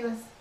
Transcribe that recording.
quedas?